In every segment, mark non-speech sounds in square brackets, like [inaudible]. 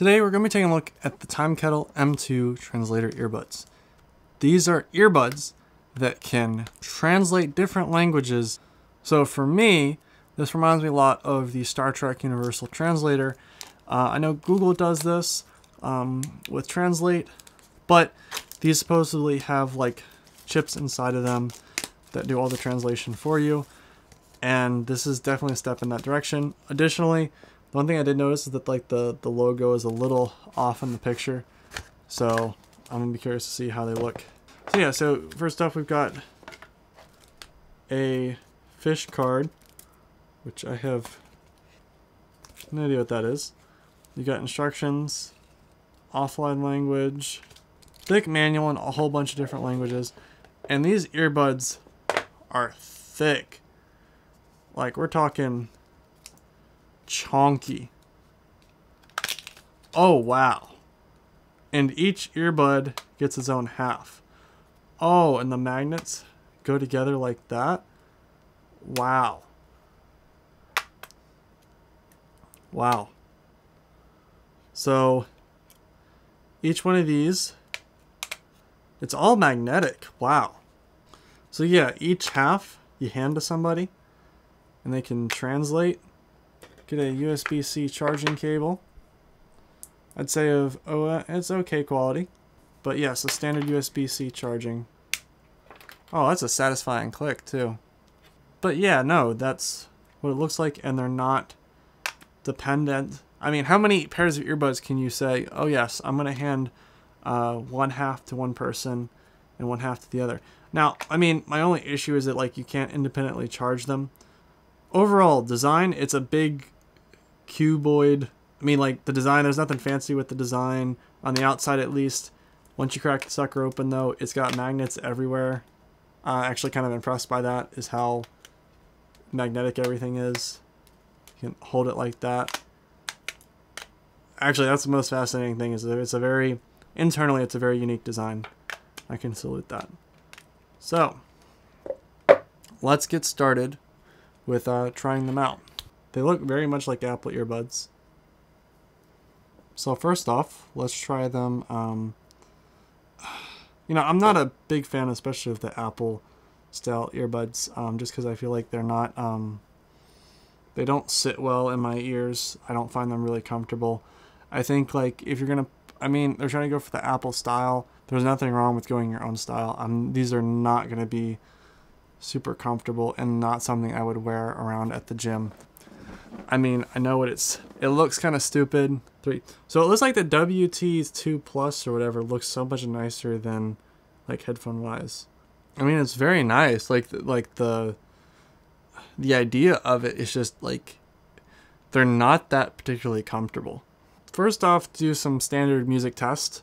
Today we're going to be taking a look at the Timekettle M2 translator earbuds. These are earbuds that can translate different languages. So for me, this reminds me a lot of the Star Trek Universal Translator. Uh, I know Google does this um, with Translate, but these supposedly have like chips inside of them that do all the translation for you. And this is definitely a step in that direction. Additionally, the one thing I did notice is that like the, the logo is a little off in the picture. So I'm gonna be curious to see how they look. So yeah, so first off we've got a fish card, which I have no idea what that is. You got instructions, offline language, thick manual in a whole bunch of different languages. And these earbuds are thick. Like we're talking chonky. Oh, wow. And each earbud gets its own half. Oh, and the magnets go together like that? Wow. Wow. So, each one of these, it's all magnetic. Wow. So yeah, each half you hand to somebody and they can translate. Get a USB-C charging cable. I'd say of oh, it's okay quality. But yes, a standard USB-C charging. Oh, that's a satisfying click too. But yeah, no, that's what it looks like and they're not dependent. I mean, how many pairs of earbuds can you say, oh yes, I'm going to hand uh, one half to one person and one half to the other. Now, I mean, my only issue is that like you can't independently charge them. Overall design, it's a big cuboid. I mean, like the design, there's nothing fancy with the design on the outside at least. Once you crack the sucker open though, it's got magnets everywhere. Uh, actually kind of impressed by that is how magnetic everything is. You can hold it like that. Actually, that's the most fascinating thing is that it's a very, internally it's a very unique design. I can salute that. So, let's get started with uh, trying them out. They look very much like Apple earbuds. So first off, let's try them. Um, [sighs] you know, I'm not a big fan, especially of the Apple style earbuds, um, just because I feel like they're not, um, they don't sit well in my ears. I don't find them really comfortable. I think like if you're gonna, I mean, they're trying to go for the Apple style. There's nothing wrong with going your own style. Um, these are not gonna be super comfortable and not something I would wear around at the gym. I mean, I know what it's, it looks kind of stupid. Three. So it looks like the WT's 2 Plus or whatever looks so much nicer than like headphone wise. I mean, it's very nice. Like, like the, the idea of it is just like, they're not that particularly comfortable. First off, do some standard music test.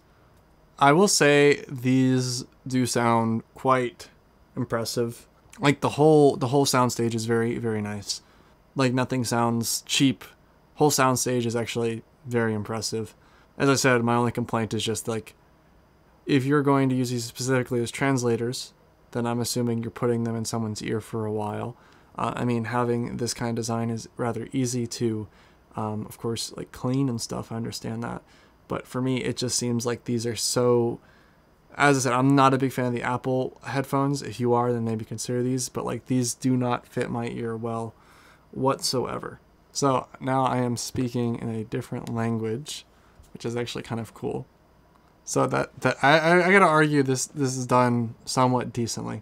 I will say these do sound quite impressive. Like the whole the whole soundstage is very very nice. Like nothing sounds cheap. Whole soundstage is actually very impressive. As I said, my only complaint is just like if you're going to use these specifically as translators, then I'm assuming you're putting them in someone's ear for a while. Uh, I mean, having this kind of design is rather easy to, um, of course, like clean and stuff. I understand that, but for me, it just seems like these are so as I said, I'm not a big fan of the Apple headphones. If you are, then maybe consider these. But like these do not fit my ear well whatsoever. So now I am speaking in a different language, which is actually kind of cool. So that that I, I, I gotta argue this this is done somewhat decently,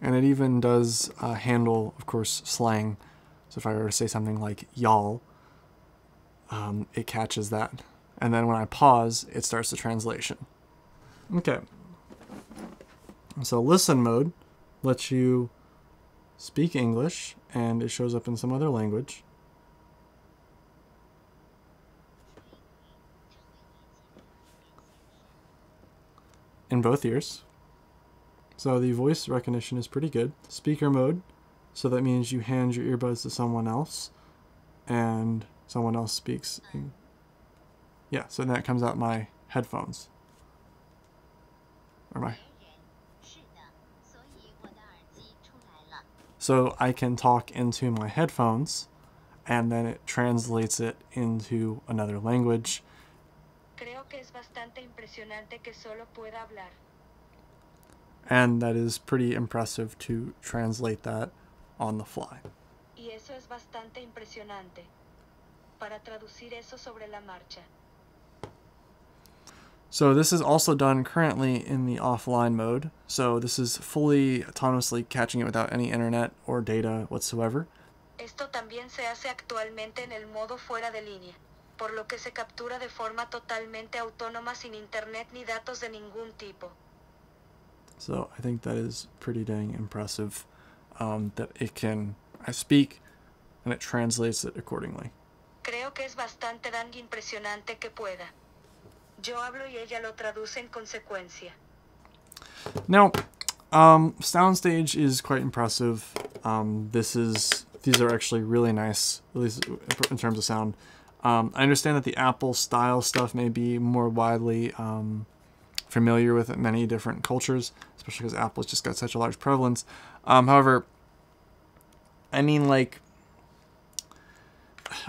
and it even does uh, handle, of course, slang. So if I were to say something like y'all, um, it catches that, and then when I pause, it starts the translation. Okay. So listen mode lets you speak English and it shows up in some other language. In both ears. So the voice recognition is pretty good. Speaker mode, so that means you hand your earbuds to someone else and someone else speaks. Yeah, so that comes out my headphones. Or my So I can talk into my headphones and then it translates it into another language Creo que es bastante impresionante que solo pueda hablar. And that is pretty impressive to translate that on the fly. Y eso es bastante impresionante. Para traducir eso sobre la marcha. So this is also done currently in the offline mode. So this is fully autonomously catching it without any internet or data whatsoever. Esto también se hace actualmente en el modo fuera de línea, por lo que se captura de forma totalmente autónoma sin internet ni datos de ningún tipo. So I think that is pretty dang impressive um, that it can I speak and it translates it accordingly. Creo que es bastante dang impresionante que pueda. Yo hablo y ella lo traduce en consecuencia. Now, um, Soundstage is quite impressive. Um, this is these are actually really nice, at least in terms of sound. Um, I understand that the Apple style stuff may be more widely um, familiar with many different cultures, especially because Apple's just got such a large prevalence. Um, however, I mean, like,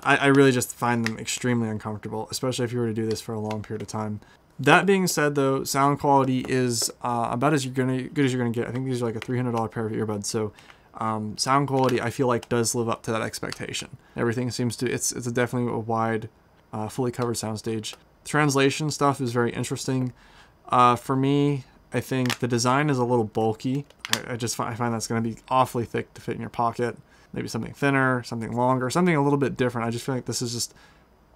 I, I really just find them extremely uncomfortable, especially if you were to do this for a long period of time. That being said, though, sound quality is uh, about as you're gonna good as you're gonna get. I think these are like a $300 pair of earbuds, so um, sound quality I feel like does live up to that expectation. Everything seems to it's it's a definitely a wide, uh, fully covered soundstage. Translation stuff is very interesting. Uh, for me, I think the design is a little bulky. I, I just find, I find that's going to be awfully thick to fit in your pocket. Maybe something thinner, something longer, something a little bit different. I just feel like this is just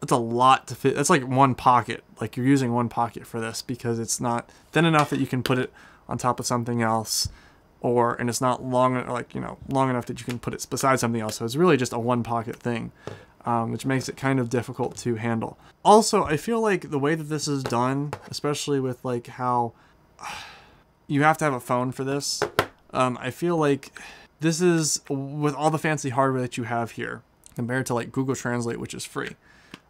it's a lot to fit. It's like one pocket. Like you're using one pocket for this because it's not thin enough that you can put it on top of something else or and it's not long like you know long enough that you can put it beside something else so it's really just a one pocket thing um, which makes it kind of difficult to handle also i feel like the way that this is done especially with like how [sighs] you have to have a phone for this um, i feel like this is with all the fancy hardware that you have here compared to like google translate which is free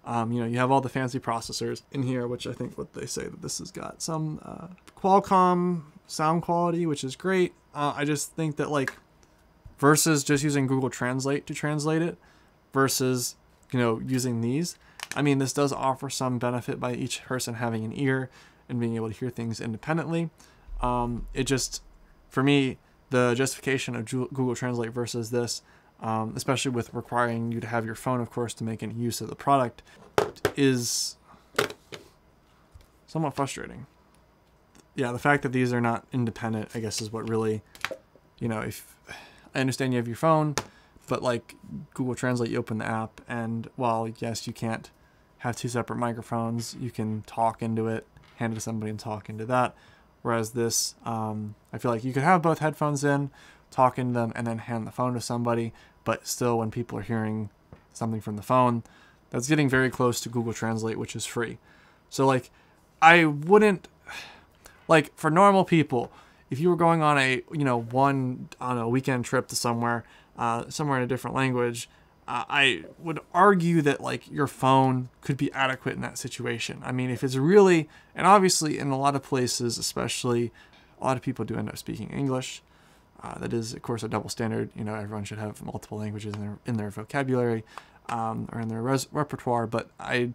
um, you know, you have all the fancy processors in here, which I think what they say that this has got some uh, Qualcomm sound quality, which is great. Uh, I just think that like versus just using Google Translate to translate it versus you know using these. I mean, this does offer some benefit by each person having an ear and being able to hear things independently. Um, it just, for me, the justification of Google Translate versus this um, especially with requiring you to have your phone, of course, to make any use of the product, is somewhat frustrating. Yeah, the fact that these are not independent, I guess, is what really, you know, if I understand you have your phone, but like Google Translate, you open the app, and while yes, you can't have two separate microphones, you can talk into it, hand it to somebody, and talk into that. Whereas this, um, I feel like you could have both headphones in, talking to them, and then hand the phone to somebody. But still, when people are hearing something from the phone, that's getting very close to Google Translate, which is free. So, like, I wouldn't, [sighs] like, for normal people, if you were going on a, you know, one, on a weekend trip to somewhere, uh, somewhere in a different language, uh, I would argue that like your phone could be adequate in that situation. I mean, if it's really, and obviously in a lot of places, especially, a lot of people do end up speaking English. Uh, that is, of course, a double standard. You know, everyone should have multiple languages in their in their vocabulary um, or in their res- repertoire. But I,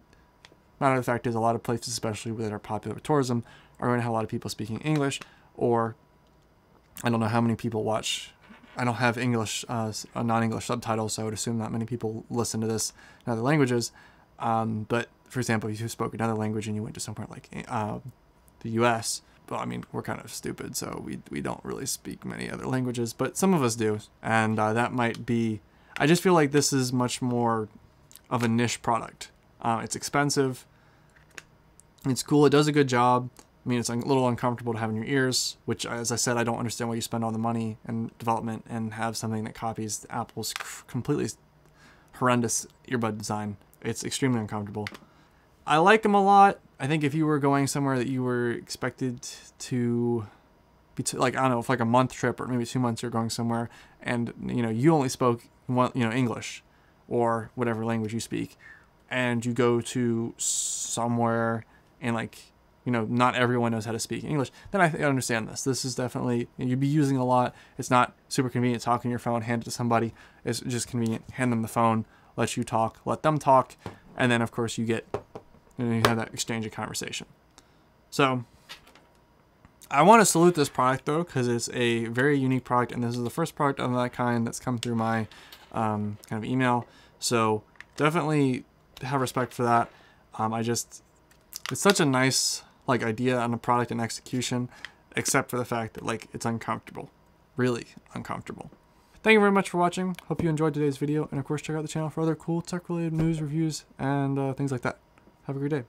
matter of fact is, a lot of places, especially that are popular tourism, are going to have a lot of people speaking English. Or I don't know how many people watch. I don't have English, uh, non-English subtitles, so I would assume not many people listen to this in other languages. Um, but for example, if you spoke another language and you went to somewhere like uh, the U.S well, I mean, we're kind of stupid, so we, we don't really speak many other languages, but some of us do. And uh, that might be, I just feel like this is much more of a niche product. Uh, it's expensive. It's cool. It does a good job. I mean, it's a little uncomfortable to have in your ears, which, as I said, I don't understand why you spend all the money and development and have something that copies Apple's completely horrendous earbud design. It's extremely uncomfortable. I like them a lot. I think if you were going somewhere that you were expected to be like I don't know, if like a month trip or maybe two months you're going somewhere and you know you only spoke one you know English or whatever language you speak, and you go to somewhere and like you know not everyone knows how to speak English, then I, I understand this. This is definitely you'd be using a lot. It's not super convenient talking your phone, hand it to somebody. It's just convenient. Hand them the phone, let you talk, let them talk, and then of course you get and you have that exchange of conversation. So I want to salute this product though because it's a very unique product, and this is the first product of that kind that's come through my um, kind of email. So definitely have respect for that. Um, I just it's such a nice like idea on a product and execution, except for the fact that like it's uncomfortable, really uncomfortable. Thank you very much for watching. Hope you enjoyed today's video, and of course check out the channel for other cool tech related news, reviews, and uh, things like that. Have a great day.